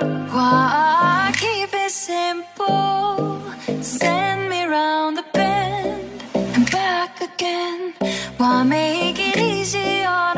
Why keep it simple? Send me round the bend and back again. Why make it easy on